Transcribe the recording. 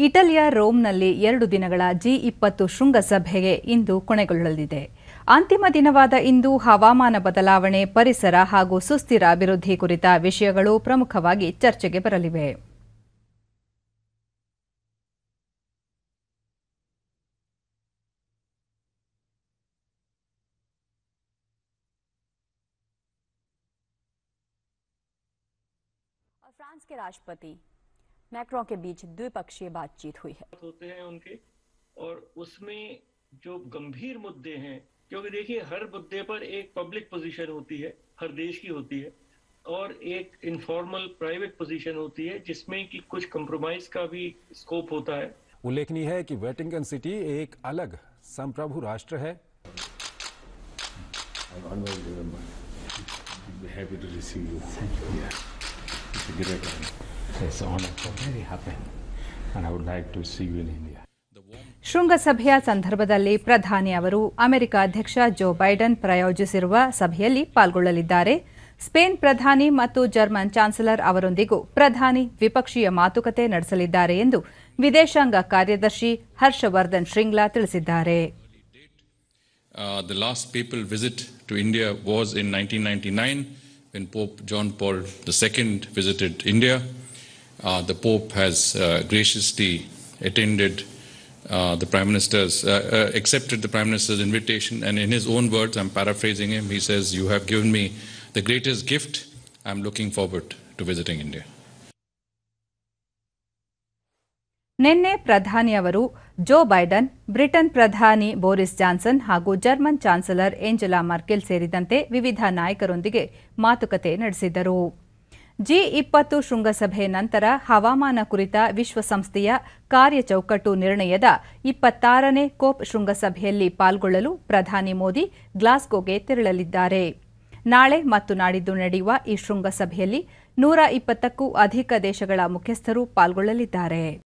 ಇಟಲಿಯ ರೋಮ್ನಲ್ಲಿ ಎರಡು ದಿನಗಳ ಜಿ ಇಪ್ಪತ್ತು ಶೃಂಗಸಭೆಗೆ ಇಂದು ಕೊನೆಗೊಳ್ಳಲಿದೆ. ಅಂತಿಮ ದಿನವಾದ ಇಂದು ಹವಾಮಾನ ಬದಲಾವಣೆ, ಪರಿಸರ ಹಾಗೂ ಸುಸ್ಥಿರ ಅಭಿವೃದ್ಧಿ ಕುರಿತ ವಿಷಯಗಳು ಪ್ರಮುಖವಾಗಿ ಚರ್ಚೆಗೆ ಬರಲಿವೆ. ಫ್ರಾನ್ಸ್ಗೆ ರಾಷ್ಟ್ರಪತಿ मैक्रों के बीच द्विपक्षीय बातचीत हुई है होते हैं उनके और उसमें जो गंभीर मुद्दे हैं क्योंकि देखिए हर मुद्दे पर एक पब्लिक पोजीशन होती है हर देश की होती है और एक इनफॉर्मल प्राइवेट पोजीशन होती है जिसमें कि कुछ कंप्रोमाइज का भी स्कोप होता है उल्लेखनीय है कि वेटिंगन सिटी एक अलग संप्रभु राष्ट्र है I'm honored I'm happy to receive you. Thank you. Yeah. It's a great honor. It's an honor for very happy. And I would like to see you in India. ಶೃಂಗಸಭೆಯ ಸಂದರ್ಭದಲ್ಲಿ ಪ್ರಧಾನಿ ಅವರು ಅಮೆರಿಕ ಅಧ್ಯಕ್ಷ ಜೋ ಬೈಡನ್ ಪ್ರಾಯೋಜಿಸಿರುವ ಸಭೆಯಲ್ಲಿ ಪಾಲ್ಗೊಳ್ಳಲಿದ್ದಾರೆ Spain ಪ್ರಧಾನಿ ಮತ್ತು German chancellor ಅವರೊಂದಿಗೂ ಪ್ರಧಾನಿ ದ್ವಿಪಕ್ಷೀಯ ಮಾತುಕತೆ ನಡೆಸಲಿದ್ದಾರೆ ಎಂದು ವಿದೇಶಾಂಗ ಕಾರ್ಯದರ್ಶಿ ಹರ್ಷವರ್ಧನ್ ಶ್ರಿಂಗ್ಲಾ ತಿಳಿಸಿದ್ದಾರೆ Uh, the last papal visit to India was in 1999 when Pope John Paul II visited India. Uh, the Pope has uh, graciously attended uh, the Prime Minister's, uh, uh, accepted the Prime Minister's invitation, and in his own words, I'm paraphrasing him, he says, You have given me the greatest gift. I'm looking forward to visiting India. ನಿನ್ನೆ ಪ್ರಧಾನಿಯವರು Joe Biden Britain ಪ್ರಧಾನಿ Boris Johnson ಹಾಗೂ German chancellor Angela Merkel ಸೇರಿದಂತೆ ವಿವಿಧ ನಾಯಕರೊಂದಿಗೆ ಮಾತುಕತೆ ನಡೆಸಿದರು G ಇಪ್ಪತ್ತು ಶೃಂಗಸಭೆ ನಂತರ ಹವಾಮಾನ ಕುರಿತ ವಿಶ್ವಸಂಸ್ಥೆಯ ಕಾರ್ಯಚೌಕಟ್ಟು ನಿರ್ಣಯದ ಇಪ್ಪತ್ತಾರನೇ ಕೋಪ್ ಶೃಂಗಸಭೆಯಲ್ಲಿ ಪಾಲ್ಗೊಳ್ಳಲು ಪ್ರಧಾನಿ ಮೋದಿ ಗ್ಲಾಸ್ಗೋಗೆ ತೆರಳಲಿದ್ದಾರೆ. ನಾಳೆ ಮತ್ತು ನಾಡಿದ್ದು ನಡೆಯುವ ಈ ಶೃಂಗಸಭೆಯಲ್ಲಿ ನೂರ ಇಪ್ಪತ್ತಕ್ಕೂ ಅಧಿಕ ದೇಶಗಳ ಮುಖ್ಯಸ್ಥರು ಪಾಲ್ಗೊಳ್ಳಲಿದ್ದಾರೆ.